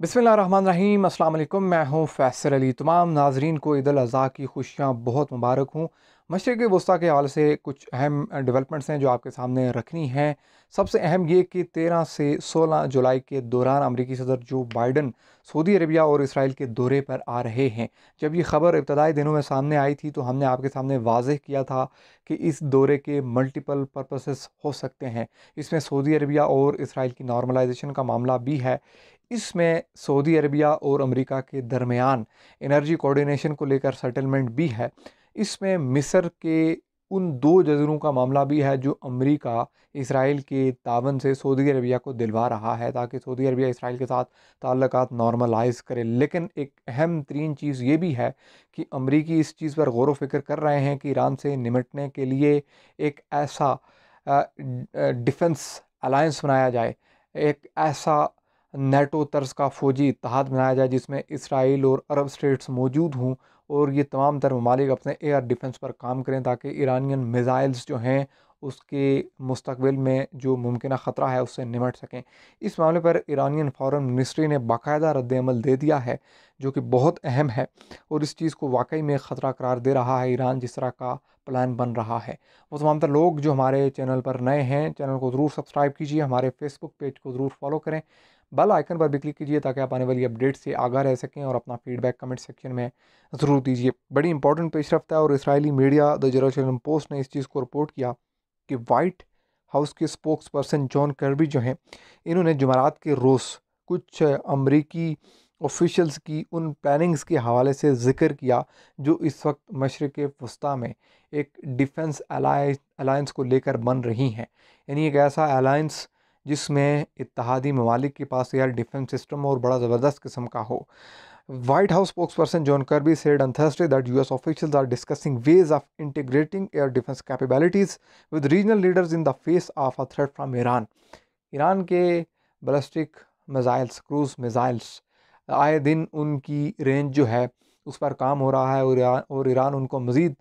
बिसमीम अल्लाम मैं हूँ फैसर अली। तमाम नाजरीन को ईद अज़ी की खुशियाँ बहुत मुबारक हूँ। मशरक़ वस्ती के हवाले से कुछ अहम डेवलपमेंट्स हैं जो आपके सामने रखनी हैं। सबसे अहम ये कि 13 से 16 जुलाई के दौरान अमरीकी सदर जो बाइडन सऊदी अरबिया और इसराइल के दौरे पर आ रहे हैं। जब ये ख़बर इब्तदाई दिनों में सामने आई थी तो हमने आपके सामने वाज किया था कि इस दौरे के मल्टीपल पर्पसेस हो सकते हैं। इसमें सऊदी अरबिया और इसराइल की नॉर्मलाइजेशन का मामला भी है। इसमें सऊदी अरबिया और अमेरिका के दरमियान एनर्जी कोऑर्डिनेशन को लेकर सेटलमेंट भी है। इसमें मिस्र के उन दो जजरों का मामला भी है जो अमेरिका, इसराइल के तावन से सऊदी अरबिया को दिलवा रहा है ताकि सऊदी अरबिया, इसराइल के साथ ताल्लुक नॉर्मलाइज करे। लेकिन एक अहम तरीन चीज़ ये भी है कि अमरीकी इस चीज़ पर गौर वफिक्र कर रहे हैं कि ईरान से निमटने के लिए एक ऐसा डिफेंस अलायंस बनाया जाए। एक ऐसा नेटो तर्ज का फ़ौजी इतिहाद बनाया जाए, जिसमें इसराइल और अरब स्टेट्स मौजूद हों और ये तमाम तर ममालिक अपने एयर डिफेंस पर काम करें, ताकि ईरानियन मिज़ाइल्स जो हैं उसके मुस्तबिल में जो मुमकिन ख़तरा है उससे निमट सकें। इस मामले पर ईरानियन फॉरेन मिनिस्ट्री ने बाकायदा रद्दमल दे दिया है, जो कि बहुत अहम है और इस चीज़ को वाकई में ख़तरा करार दे रहा है ईरान, जिस तरह का प्लान बन रहा है। वो तमाम तर लोग जो हमारे चैनल पर नए हैं, चैनल को ज़रूर सब्सक्राइब कीजिए, हमारे फेसबुक पेज को ज़रूर फॉलो करें। बेल आइकन पर भी क्लिक कीजिए ताकि आप आने वाली अपडेट से आगाह रह सकें और अपना फीडबैक कमेंट सेक्शन में ज़रूर दीजिए। बड़ी इंपॉर्टेंट पेशरफ है और Israeli media the Jerusalem Post ने इस चीज़ को रिपोर्ट किया कि वाइट हाउस के स्पोक्स पर्सन जॉन कर्बी जो हैं, इन्होंने जमारात के रोज़ कुछ अमरीकी ऑफिशल्स की उन प्लानिंग्स के हवाले से ज़िक्र किया, जो इस वक्त मशरक़ वस्ती में एक डिफेंस अलायंस को लेकर बन रही हैं। यानी एक ऐसा अलायंस जिसमें इतिहादी ममालिक के पास एयर डिफेंस सिस्टम और बड़ा ज़बरदस्त किस्म का हो। White House spokesperson John Kirby said on Thursday that US officials are discussing ways of integrating air defence capabilities with regional leaders in the face of a threat from Iran Iran के ballistic missiles cruise missiles आए दिन उनकी range जो है, उस पर काम हो रहा है और ईरान और ईरान उनको मज़ीद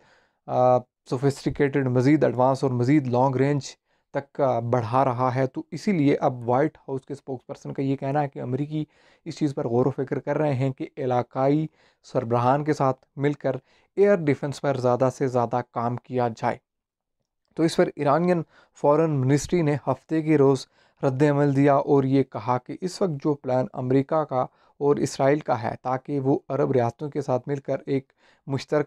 सोफिस्टिकेटेड मज़ीद एडवांस और मज़ीद लॉन्ग रेंज तक बढ़ा रहा है। तो इसीलिए अब वाइट हाउस के स्पोक्स पर्सन का ये कहना है कि अमरीकी इस चीज़ पर गौर वफिक्र कर रहे हैं कि इलाकाई सरबराहान के साथ मिलकर एयर डिफेंस पर ज़्यादा से ज़्यादा काम किया जाए। तो इस पर ईरानियन फॉरेन मिनिस्ट्री ने हफ़्ते के रोज़ रद्दमल दिया और ये कहा कि इस वक्त जो प्लान अमेरिका का और इसराइल का है, ताकि वो अरब रियासतों के साथ मिलकर एक मुश्तर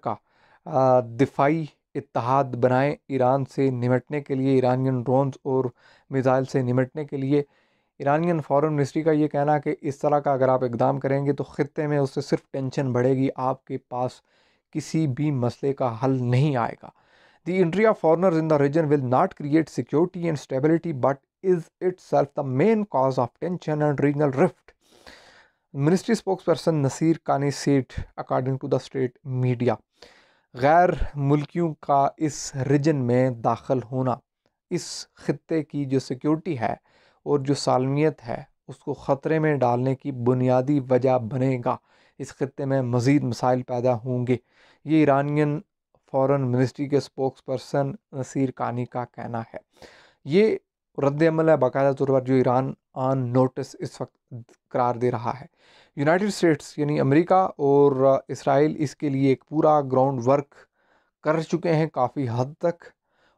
दिफाई इतिहाद बनाएँ ईरान से निमटने के लिए ईरानियन ड्रोन्स और मिज़ाइल से निमटने के लिए। ईरानियन फॉरेन मिनिस्ट्री का ये कहना कि इस तरह का अगर आप इकदाम करेंगे तो ख़त्े में उससे सिर्फ़ टेंशन बढ़ेगी, आपके पास किसी भी मसले का हल नहीं आएगा। The entry of foreigners in the region will not create security and stability but is it self the main cause of tension and regional rift spokes person Nasser Kanaani said according to the state media गैर मुल्कियों का इस reason में दाखिल होना, इस ख़त्े की जो सिक्योरिटी है और जो सालमियत है, उसको ख़तरे में डालने की बुनियादी वजह बनेगा। इस ख़त्े में मज़ीद मसाइल पैदा होंगे। ये ईरानियन फ़ॉरेन मिनिस्ट्री के स्पोक्स पर्सन नसीर कानी का कहना है। ये रद्दमल है, बाकायदा तौर पर जो ईरान आन नोटिस इस वक्त करार दे रहा है। यूनाइटेड स्टेट्स यानी अमेरिका और इसराइल इसके लिए एक पूरा ग्राउंड वर्क कर चुके हैं काफ़ी हद तक।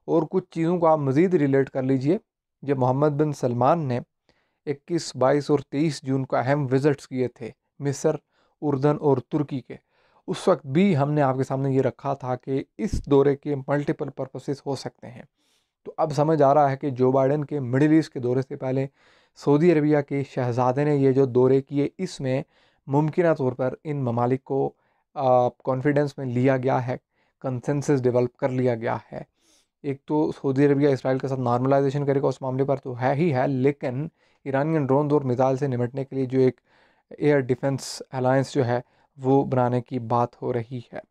और कुछ चीज़ों को आप मज़ीद रिलेट कर लीजिए। जब मोहम्मद बिन सलमान ने 21, 22 और 23 जून को अहम विज़िट्स किए थे मिस्र उर्दन और तुर्की के उस वक्त भी हमने आपके सामने ये रखा था कि इस दौरे के मल्टीपल पर्पसेस हो सकते हैं। तो अब समझ आ रहा है कि जो बाइडन के मिडिल ईस्ट के दौरे से पहले सऊदी अरबिया के शहज़ादे ने ये जो दौरे किए, इसमें मुमकिन तौर पर इन ममालिक को कॉन्फिडेंस में लिया गया है कंसेंसस डेवलप कर लिया गया है। एक तो सऊदी अरबिया इसराइल के साथ नॉर्मलाइजेशन करेगा उस मामले पर तो है ही है, लेकिन ईरानियन ड्रोन और मिसाइल से निपटने के लिए जो एक एयर डिफेंस अलायंस जो है, वो बनाने की बात हो रही है।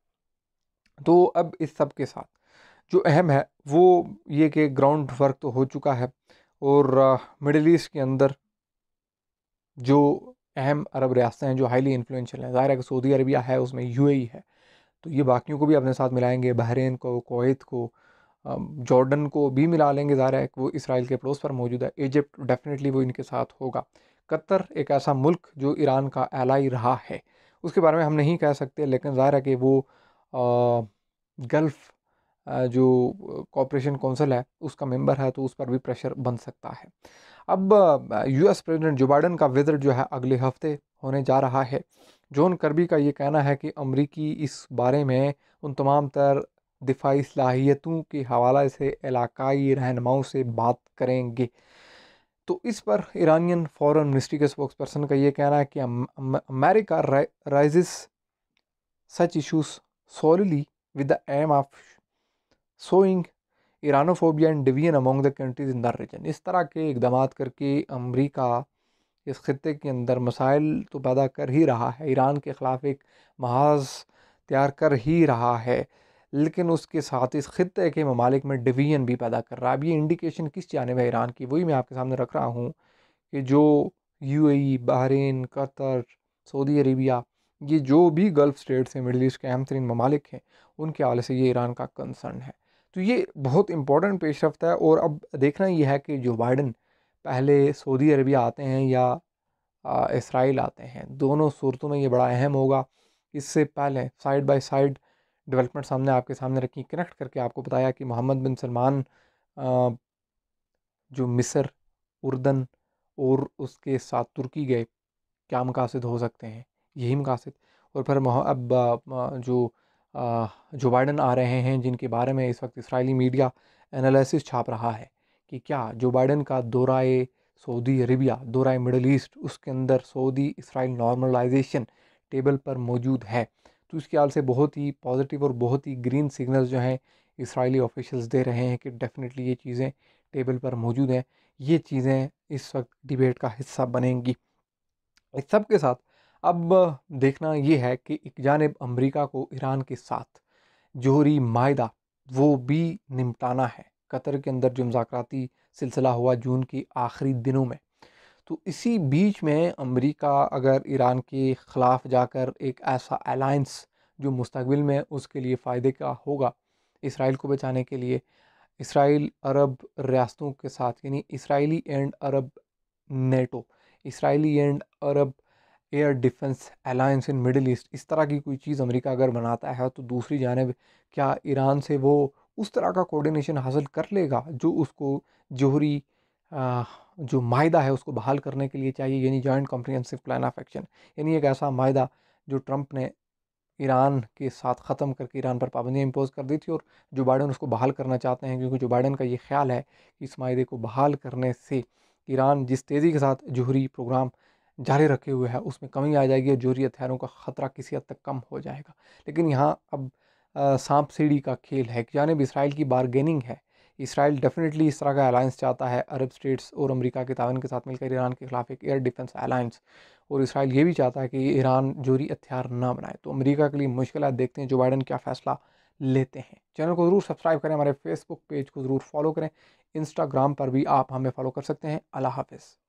तो अब इस सब के साथ जो अहम है, वो ये कि ग्राउंड वर्क तो हो चुका है। और मिडल ईस्ट के अंदर जो अहम अरब रियासतें हैं, जो हाईली इन्फ्लुएंशियल हैं, ज़ाहिर है कि सऊदी अरबिया है, उसमें यूएई है तो ये बाकियों को भी अपने साथ मिलाएँगे, बहरीन को, कोवैत को जॉर्डन को भी मिला लेंगे, ज़ाहिर है कि वो इसराइल के पड़ोस पर मौजूद है, इजिप्ट डेफिनेटली वो इनके साथ होगा। कतर एक ऐसा मुल्क जो ईरान का एलाई रहा है, उसके बारे में हम नहीं कह सकते, लेकिन ज़ाहिर है कि वो गल्फ़ जो कॉपरेशन कौंसिल है, उसका मेंबर है तो उस पर भी प्रेशर बन सकता है। अब यूएस प्रेसिडेंट जो बाइडन का विज़िट जो है, अगले हफ़्ते होने जा रहा है। जॉन करबी का ये कहना है कि अमरीकी इस बारे में उन तमाम तर दिफाई सलाहियतों के हवाले से, इलाकाई रहनुमाओं से बात करेंगे। तो इस पर ईरानियन फॉरेन मिनिस्ट्री के स्पोक्स पर्सन का ये कहना है कि America raises such issues solely with the aim of sowing, Iranophobia and division among the countries in the region इस तरह के इकदाम करके अमरीका इस खत्े के अंदर मसाइल तो पैदा कर ही रहा है। ईरान के ख़िलाफ़ एक महाज तैयार कर ही रहा है, लेकिन उसके साथ इस खत्े के ममालिक में डिवीज़न भी पैदा कर रहा है। अब ये इंडिकेशन किस जानब है ईरान की? वही मैं आपके सामने रख रहा हूँ कि जो U A Bahrain, Qatar, Saudi Arabia, ये जो भी गल्फ़ स्टेट्स हैं, मिडल ईस्ट के अहम तरीन ममालिक हैं, उनके हवाले से ये ईरान का कंसर्न है। तो ये बहुत इंपॉर्टेंट पेश रफ्त है और अब देखना ये है कि जो बाइडन पहले सऊदी अरबिया आते हैं या इसराइल आते हैं, दोनों सूरतों में ये बड़ा अहम होगा। इससे पहले साइड बाय साइड डेवलपमेंट सामने आपके सामने रखी कनेक्ट करके आपको बताया कि मोहम्मद बिन सलमान जो मिस्र, उर्दन और उसके साथ तुर्की गए, क्या मकासद हो सकते हैं? यही मकासद। और फिर अब जो जो बाइडन आ रहे हैं, जिनके बारे में इस वक्त इसराइली मीडिया एनालिसिस छाप रहा है कि क्या जो बाइडन का दौराए सऊदी अरेबिया दौराए मिडल ईस्ट, उसके अंदर सऊदी इसराइल नॉर्मलाइजेशन टेबल पर मौजूद है। तो इस ख्याल से बहुत ही पॉजिटिव और बहुत ही ग्रीन सिग्नल जो हैं इसराइली ऑफिशल्स दे रहे हैं कि डेफिनेटली ये चीज़ें टेबल पर मौजूद हैं। ये चीज़ें इस वक्त डिबेट का हिस्सा बनेंगी। इस सब के साथ अब देखना ये है कि एक जानब अमरीका को ईरान के साथ जोहरी माहा वो भी निपटाना है। कतर के अंदर जो मुजाकराती सिलसिला हुआ जून के आखिरी दिनों में तो इसी बीच में अमेरिका अगर ईरान के ख़िलाफ़ जाकर एक ऐसा अलाइंस जो मुस्तबिल में उसके लिए फ़ायदे का होगा इसराइल को बचाने के लिए, इसराइल अरब रियासतों के साथ, यानी Israeli and Arab NATO, Israeli and Arab air defence alliance in Middle East इस तरह की कोई चीज़ अमेरिका अगर बनाता है तो दूसरी जानब क्या ईरान से वो उस तरह का कोऑर्डिनेशन हासिल कर लेगा जो उसको जोहरी जो माहा है उसको बहाल करने के लिए चाहिए, यानी joint comprehensive plan of action यानी एक ऐसा माहा जो ट्रंप ने ईरान के साथ ख़त्म करके ईरान पर पाबंदियाँ इम्पोज कर दी थी और जो बाइडन उसको बहाल करना चाहते हैं, क्योंकि जो बाइडन का ये ख्याल है कि इस माहे को बहाल करने से ईरान जिस तेज़ी के साथ जहरी प्रोग्राम जारी रखे हुए है, उसमें कमी आ जाएगी और जोहरी हथियारों का ख़तरा किसी हद तक कम हो जाएगा। लेकिन यहाँ अब सांप सीढ़ी का खेल है। जानब इसराइल की बारगेनिंग है। इसराइल डेफिनेटली इस तरह का अलायंस चाहता है। अरब स्टेट्स और अमेरिका के तावन के साथ मिलकर ईरान के खिलाफ एक एयर डिफेंस अलायंस और इसराइल ये भी चाहता है कि ईरान जोरी हथियार ना बनाए। तो अमेरिका के लिए मुश्किल है। देखते हैं जो बाइडन क्या फ़ैसला लेते हैं। चैनल को ज़रूर सब्सक्राइब करें। हमारे फेसबुक पेज को ज़रूर फॉलो करें। इंस्टाग्राम पर भी आप हमें फॉलो कर सकते हैं। अल्लाह हाफिज़।